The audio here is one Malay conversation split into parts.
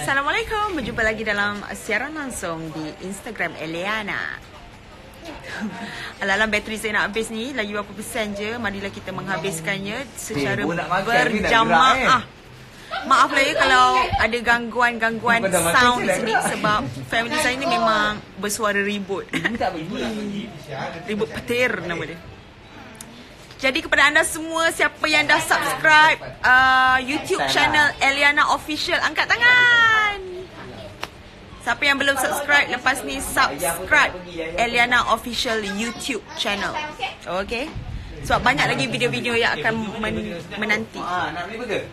Assalamualaikum. Berjumpa lagi dalam siaran langsung di Instagram Eliana. Alah-alah bateri saya nak habis ni Lagi berapa persen je Marilah kita menghabiskannya Secara Eh, berjamaah gerak, Maaf lah ya kalau ada gangguan-gangguan sound di sini Sebab family saya ni memang bersuara ribut. Ribut petir nama dia jadi kepada anda semua siapa yang dah subscribe uh, YouTube channel Eliana Official angkat tangan. Siapa yang belum subscribe lepas ni subscribe Eliana Official YouTube channel. Okay? Sebab banyak lagi video-video yang akan men- menanti. Ah, nak beli burger?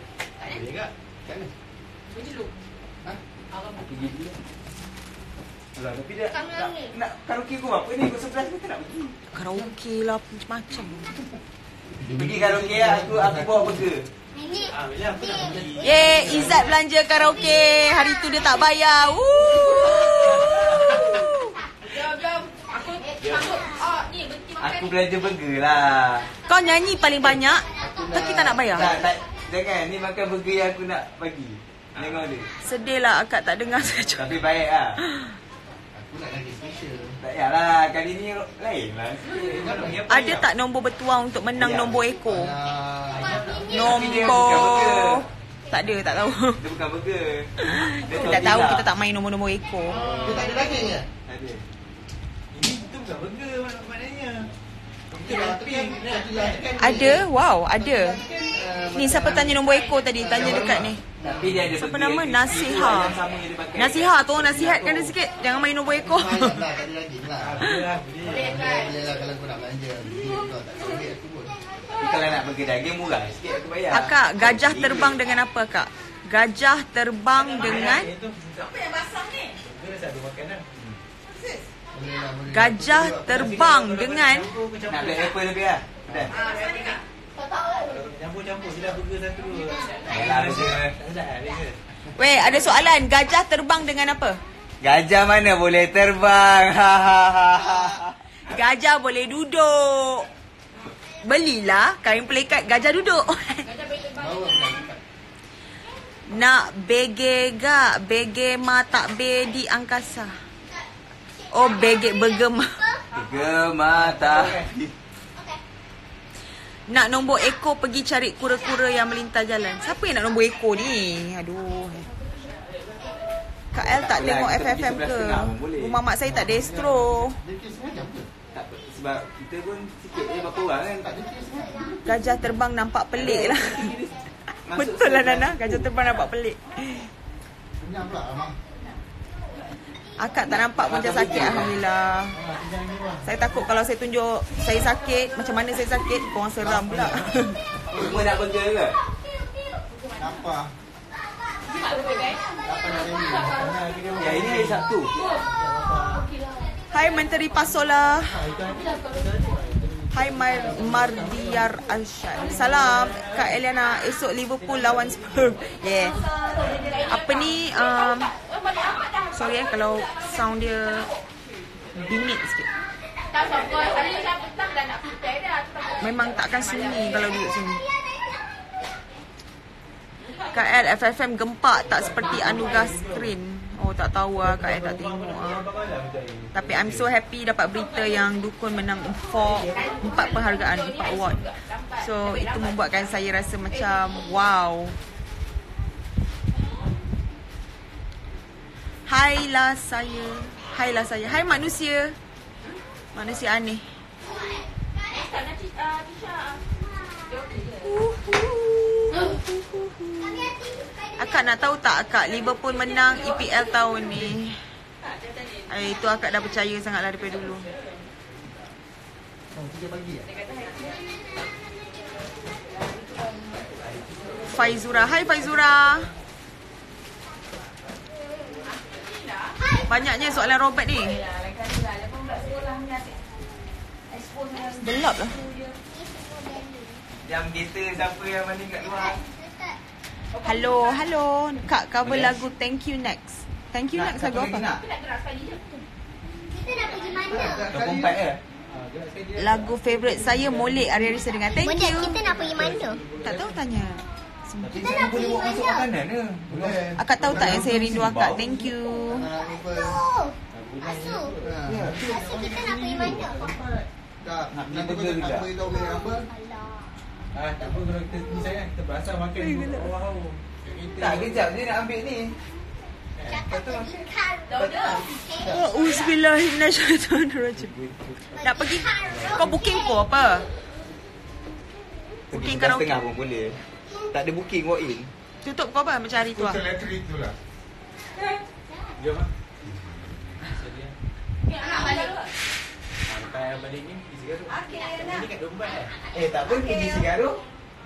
Alah, tapi dia nak, nak karaoke kau apa ni? Kau sebelah kita nak pergi. Karaoke lah macam-macam. Pergi karaoke lah, aku, aku bawa burger. Yeay, Izzat belanja karaoke. Hari tu dia tak bayar. Woo! Aku belanja burger lah. Kau nyanyi paling banyak tapi tak nak bayar. Tak, tak, jangan. Ni makan burger yang aku nak bagi. Tengok dia. Sedih lah akak tak dengar saya cakap. Tapi baik lah. Tak payahlah, kali ni lain lah. Ada tak nombor bertuah untuk menang Ya. nombor ekor? Bukan burger. Nombor... Tak ada, tak tahu. Dia bukan burger. Dia Kita tak tahu, kita tak main nombor-nombor ekor. Dia tak ada daging ke? Ada. Ini tu bukan burger mak- maknanya. Itulah, tu kan tortilla tu kan Ada? Wow, ada. uh, Ni siapa tanya nombor ekor tadi? Tanya dekat ni. Tapi dia ada Siapa nama? Nasiha. dia. Nasihat tu, nasihatkan dia sikit. Jangan main nombor ekor. Lah, lah. Lah, lah kalau kau nak burger daging murah sikit aku bayar. Akak, gajah terbang dengan apa kak? Gajah terbang dengan... Apa yang basah ni? Rasa ada makanan. Gajah terbang dengan... Nak black apple lebih lah. Campur-campur burger satu. Weh, ada soalan. Gajah terbang dengan apa? Gajah mana boleh terbang? Ha ha ha. Gajah boleh duduk. Belilah kain pelikat gajah duduk. Nak bege gak? Bege ma tak be di angkasa. Oh, bege bergema. Gemata. Nak nombor ekor pergi cari kura-kura yang melintas jalan. Siapa yang nak nombor ekor ni? Aduh. Kak El tak tengok FFM ke? boleh. Rumah mak saya tak destro. Tak apa, sebab kita pun sikit je berapa orang kan. Tak ada. Gajah terbang nampak pelik lah. Betul lah. Nana. Gajah terbang nampak pelik. Kenyang pula abang. Akak tak nampak pun macam sakit Alhamdulillah. Saya takut kalau saya tunjuk Saya sakit Macam mana saya sakit Korang seram pula. Semua nak burger ke? Nampak. Ya ini hari Sabtu. Hai Menteri Pasola. Hai Mar Mardiar Ansyad Salam Kak Eliana. Esok Liverpool lawan Spurs. Yeah. Apa ni um, Sorry eh kalau sound dia Bingit sikit Memang takkan sunyi kalau duduk sini El FFM gempak tak seperti anugerah screen Oh tak tahu lah El tak tengok lah Tapi I'm so happy dapat berita yang Dukun menang 4 empat penghargaan, empat award. So itu membuatkan saya rasa macam wow. Hai lah saya. Hai lah saya. Hai manusia. Manusia aneh. Akak nak tahu tak akak Liverpool menang EPL tahun ni. Eh, itu akak dah percaya sangatlah daripada dulu. Faizura. Hai Faizura. Banyaknya soalan Robert ni. Gelap lah. Jam kita siapa yang mana kat luar? Hello, hello. Kak cover Boleh. lagu Thank You Next. Thank You Next lagu apa? Nak? Kita nak pergi mana? 24 ke? Lagu favourite saya Molek hari-hari saya dengar. Thank Benda you. kita nak pergi mana? Tak tahu tanya. Tapi saya boleh bawa masuk makanan ke? Boleh. Akak tahu tak yang saya rindu akak? Thank you. Oh, Asu. Ya. Asu kita nak pergi mana? Tak, Nak pergi kau burger tak juga. beritahu beli apa. Ah, tak apa kalau kita ni sayang kita berasal makan dulu. Wow. Kita Tak, kejap. Dia nak ambil ni. Karo. Oh, Bismillahirrahmanirrahim. Nak pergi kau booking for apa? Booking karaoke. setengah pun boleh. Tak ada booking walk in. Tutup kau apa macam hari tu ah. elektrik tu lah. Jom ah. Ah. Balik. Ah, ni pergi. Ini kat Dombat eh. Eh, tak apa. Pergi Segaru.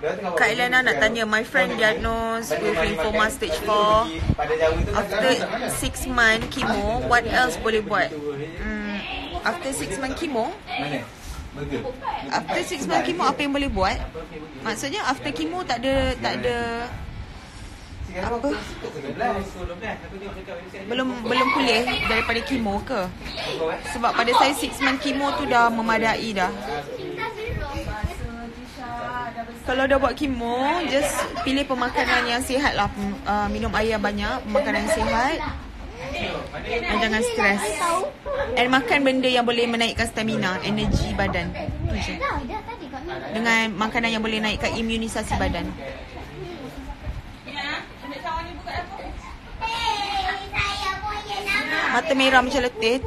Dia tengah buat Kak Elena nak tanya my friend diagnosed Tadi with lymphoma stage Lepas tu 4 pergi Pada Jawa tu after 6 month chemo what else boleh buat? Hmm, after 6 month chemo Mana? Burger. After 6 month chemo apa yang boleh buat? Maksudnya after chemo tak ada tak ada Apa? belum belum pulih daripada chemo ke? Sebab pada saya 6 month chemo tu dah memadai dah. Kalau dah buat chemo, just pilih pemakanan yang sihat lah. Uh, minum air yang banyak, makanan yang sihat. Dan jangan stres. And makan benda yang boleh menaikkan stamina, energi badan. Tu je. Dengan makanan yang boleh naikkan imunisasi badan. Mata merah macam letih.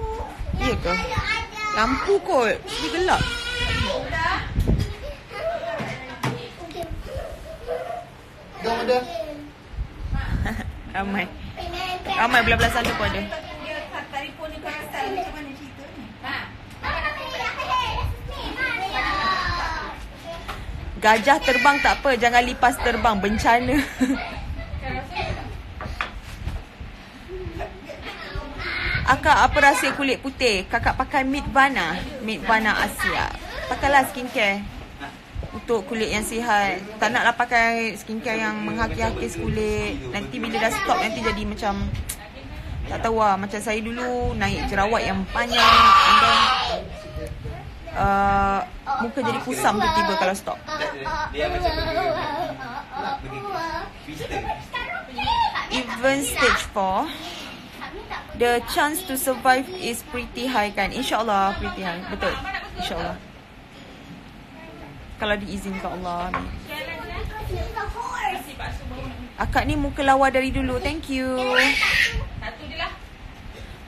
Ya ke? Lampu kot. Dia gelap. Ramai. Ramai belah-belah sana pun ada. Gajah terbang tak apa, jangan lipas terbang, bencana. Akak apa rahsia kulit putih? Kakak pakai Midvana, Midvana Asia. Pakailah skincare untuk kulit yang sihat. Tak naklah pakai skincare yang menghakis-hakis kulit. Nanti bila dah stop nanti jadi macam tak tahu lah macam saya dulu naik jerawat yang panjang and then uh, muka jadi kusam tiba-tiba kalau stop. Dia macam. Even stage 4 The chance to survive is pretty high kan InsyaAllah pretty high Betul InsyaAllah Kalau diizinkan Allah amin. Akak ni muka lawa dari dulu Thank you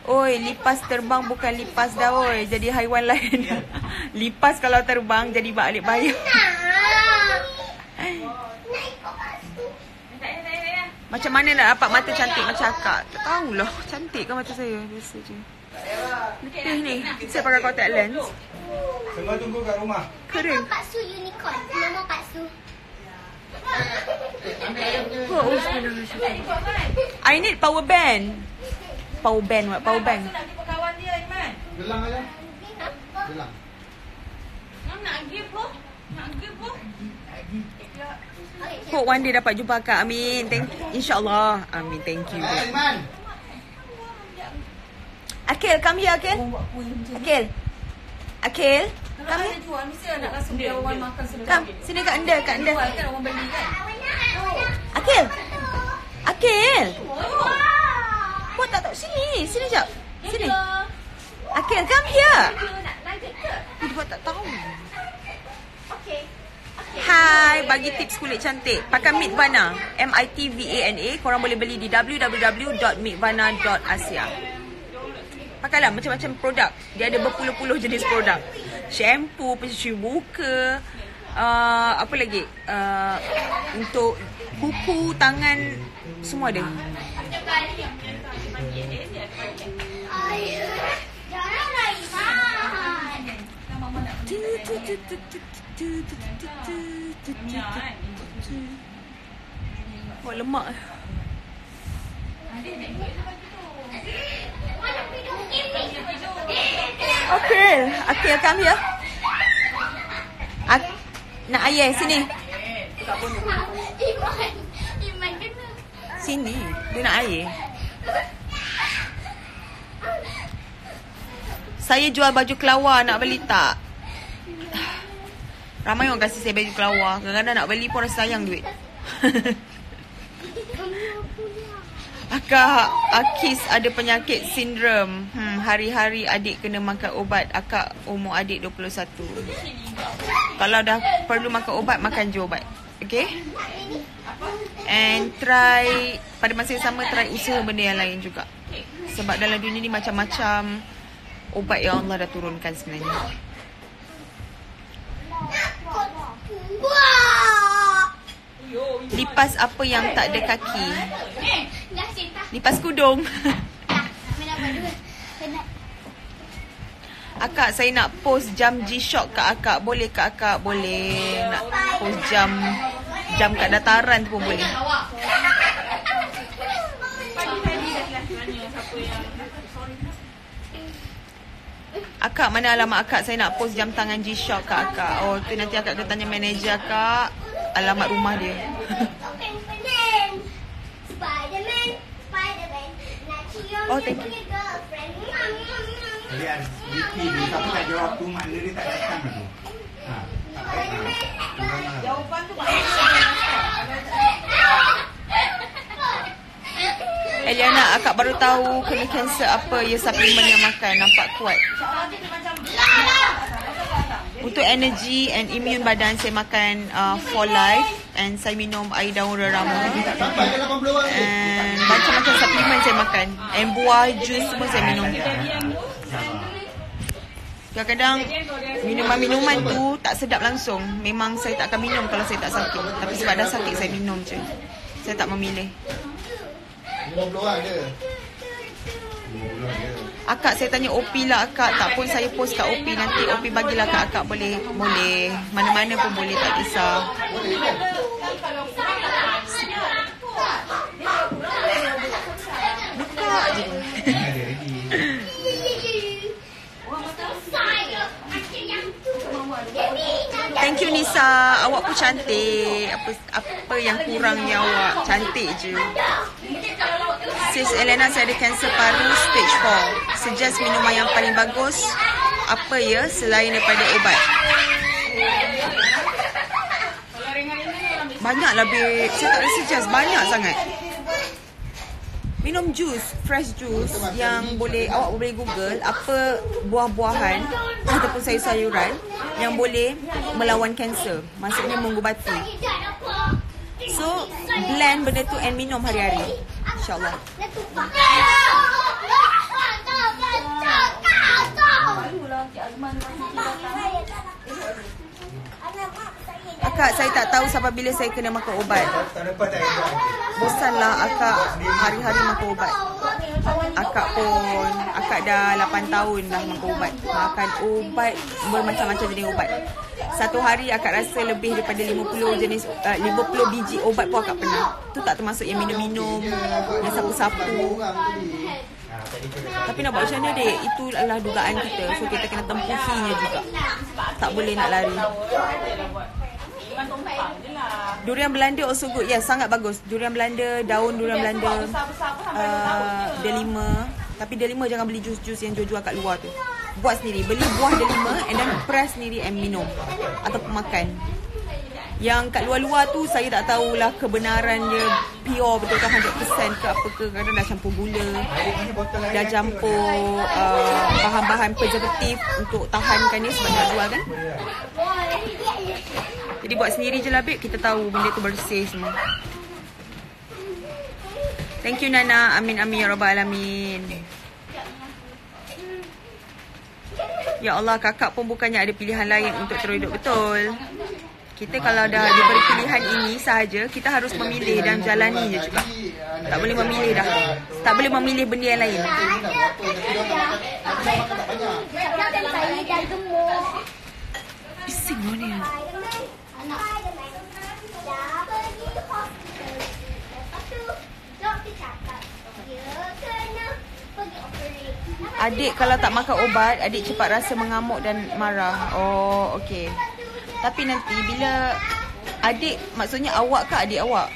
Oi lipas terbang bukan lipas dah oi Jadi haiwan lain Lipas kalau terbang jadi balik bayar Macam mana nak dapat mata cantik macam akak? Tak tahulah. Cantik kan mata saya? Biasa je. Letih ni. Saya pakai contact lens. Semua tunggu kat rumah. Kering. Pak Su unicorn. Nama Pak Su. Oh, I need power band. Power band, what? Power bank. Gelang aja. Gelang. Hope one day dapat jumpa akak. Amin. Thank InsyaAllah. Amin. Thank you. Eh, Iman. Akil, come here, Akil. Akil. Akil. Come here. jual mesti nak rasa dia orang makan sedap. Come. Sini kat anda, kat anda. Jual kan orang beli kan. Akil. Akil. Buat tak tahu. Sini. Sini jap. Sini. Akil, come here. Dia buat tak tahu. Hai, bagi tips kulit cantik. Pakai Midvana. M-I-T-V-A-N-A. Korang boleh beli di www.midvana.asia. Pakailah macam-macam produk. Dia ada berpuluh-puluh jenis produk. Shampoo, pencuci muka. Uh, apa lagi? Uh, untuk kuku, tangan. Semua ada. Buat lemak. Okay. Okay, come here. Ak- nak ayah sini. Sini. Dia nak air. Saya jual baju kelawar nak beli tak? Ramai orang kasih saya baju kelawar. Kadang-kadang nak beli pun rasa sayang duit. Akak Akis ada penyakit sindrom. Hmm, hari-hari adik kena makan ubat. Akak umur adik 21. Kalau dah perlu makan ubat, makan je ubat. Okay? And try pada masa yang sama try usaha benda yang lain juga. Sebab dalam dunia ni macam-macam ubat yang Allah dah turunkan sebenarnya. Lipas apa yang tak ada kaki? Lipas kudung. Akak saya nak post jam G-Shock kat akak. Boleh kat akak? Boleh. Nak post jam jam kat dataran tu pun boleh. Akak mana alamat akak? Saya nak post jam tangan G-Shock kat akak. Oh, tu nanti akak kena tanya manager akak. Alamat rumah dia. Spiderman. Spiderman. Spiderman. Nak cium Oh, dia thank you. punya girlfriend. Mwah, mwah, mwah. Jadi Rizky dia siapa tak jawab tu makna dia tak datang tu. Ha. Jawapan tu Eliana, akak baru tahu kena kanser apa ya suplemen yang makan. Nampak kuat. Untuk energy and immune badan, saya makan uh, For Life and saya minum air daun reramu. Sampai ke 80 orang ni. And macam-macam suplemen saya makan. And buah, jus semua saya minum. Kadang-kadang minuman-minuman tu tak sedap langsung. Memang saya tak akan minum kalau saya tak sakit. Tapi sebab dah sakit, saya minum je. Saya tak memilih. 50 orang je. 50 orang je. Akak saya tanya OP lah akak Tak pun saya post kat OP Nanti OP bagilah kat akak boleh Boleh Mana-mana pun boleh tak kisah Boleh kan? Thank you Nisa. Awak pun cantik. Apa apa yang kurangnya awak? Cantik je. Sis Elena saya ada kanser paru stage 4 Suggest minuman yang paling bagus Apa ya selain daripada ubat Banyaklah babe. Saya tak boleh suggest Banyak sangat. Minum jus Fresh juice Yang boleh Awak boleh google Apa buah-buahan Ataupun sayur-sayuran Yang boleh Melawan kanser Maksudnya mengubati. So Blend benda tu And minum hari-hari. InsyaAllah. Nak tumpah. Kau, Akak saya tak tahu Sampai bila saya kena makan ubat. Bosanlah akak Hari-hari makan ubat. Akak pun Akak dah 8 tahun dah makan ubat. Makan ubat Bermacam-macam jenis ubat. Satu hari akak rasa lebih daripada 50 jenis uh, 50 biji ubat pun akak pernah. Tu tak termasuk yang minum-minum Yang sapu-sapu. Tapi nak buat macam mana dek? Itu adalah dugaan kita. So kita kena tempuhinya juga. Tak boleh nak lari Durian Belanda also good. Yes sangat bagus. Durian Belanda Daun durian Belanda uh, Delima Tapi delima jangan beli jus-jus Yang jual-jual kat luar tu. Buat sendiri. Beli buah delima And then press sendiri And minum. Ataupun makan. Yang kat luar-luar tu saya tak tahulah kebenaran dia pure betul ke 100% ke apa ke. Kadang dah campur gula dah campur uh, bahan-bahan preservatif untuk tahankan dia sebab nak jual kan jadi buat sendiri je lah babe. Kita tahu benda tu bersih semua. Thank you Nana. Amin amin ya rabbal alamin. Ya Allah kakak pun bukannya ada pilihan lain untuk terus hidup betul? Kita kalau dah diberi pilihan ini sahaja kita harus memilih dan jalani je juga. Tak boleh memilih dah. Tak boleh memilih benda yang lain. Dah gemuk. bising mana Anak Spiderman dah pergi hospital. Lepas tu, doktor cakap dia kena pergi operate. Adik kalau tak makan ubat, adik cepat rasa mengamuk dan marah. Oh, okey. Tapi nanti bila adik maksudnya awak ke adik awak?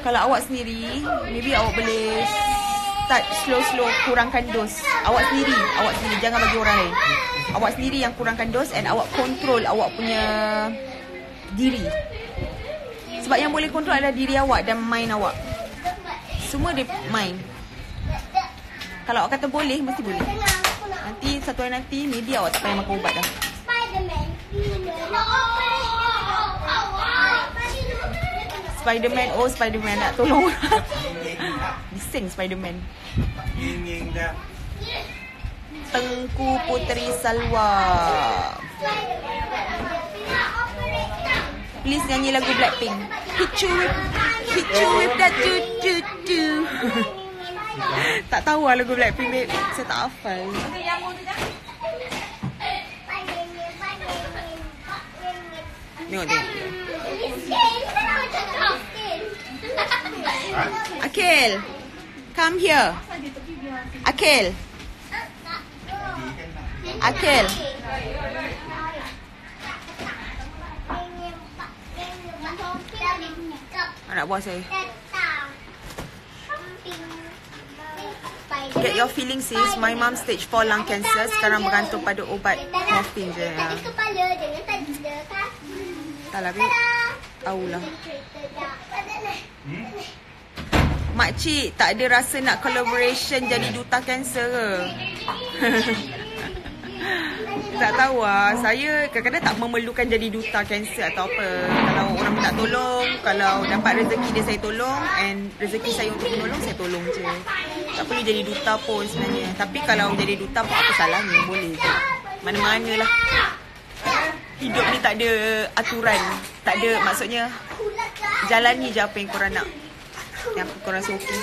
Kalau awak sendiri, maybe awak boleh start slow-slow kurangkan dos. Awak sendiri, awak sendiri jangan bagi orang lain. Awak sendiri yang kurangkan dos and awak control awak punya diri. Sebab yang boleh kontrol adalah diri awak dan mind awak. Semua dia mind. Kalau awak kata boleh, mesti boleh. Nanti satu hari nanti, maybe awak tak payah makan ubat dah. Spiderman. Spiderman, oh Spiderman nak tolong. Bising Spiderman. Ingin dah. Tengku Puteri Salwa. Please nyanyi lagu Blackpink. Hit you with, hit you with that do do do. tak tahu lah lagu Blackpink babe. Saya tak hafal. Tengok tengok. Akil. Come here. Akil. Akil. Anak buah saya. Get your feelings sis. My mom stage 4 lung cancer. Sekarang bergantung pada ubat morphine je. Ya. kepala dengan ada kaki. Tak lah babe. Tahulah. Makcik tak ada rasa nak collaboration jadi duta kanser ke? tak tahu lah. Saya kadang-kadang tak memerlukan jadi duta kanser atau apa. Kalau orang minta tolong, kalau dapat rezeki dia saya tolong and rezeki saya untuk menolong, saya tolong je. Tak perlu jadi duta pun sebenarnya. Tapi kalau jadi duta pun apa salahnya? Boleh je. Mana-mana lah. Hidup ni tak ada aturan. Tak ada maksudnya jalani je apa yang korang nak. Yang korang rasa okey.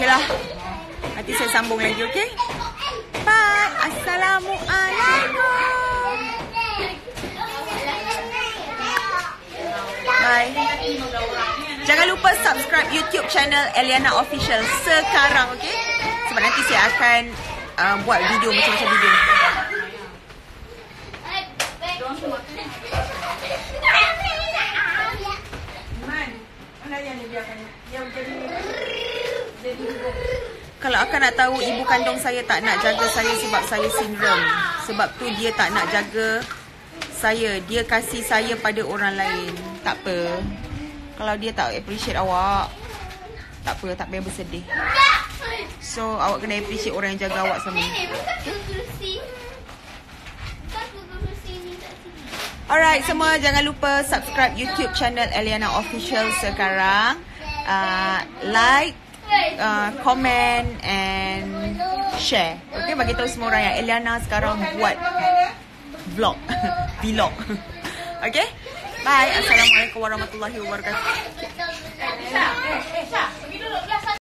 Okey lah. Nanti saya sambung lagi, okey? Bye. Assalamualaikum. Bye. Jangan lupa subscribe YouTube channel Eliana Official sekarang, okey? Sebab nanti saya akan uh, buat video macam-macam video. Kalau akan nak tahu ibu kandung saya tak nak jaga saya sebab saya sindrom. Sebab tu dia tak nak jaga saya. Dia kasih saya pada orang lain. Tak apa. Kalau dia tak appreciate awak, tak apa, tak payah bersedih. So, awak kena appreciate orang yang jaga awak sama. Alright, semua jangan lupa subscribe YouTube channel Eliana Official sekarang. Uh, like, uh, comment and share. Okay, bagi tahu semua orang yang Eliana sekarang buat vlog. Vlog. Okay? Bye. Assalamualaikum warahmatullahi wabarakatuh.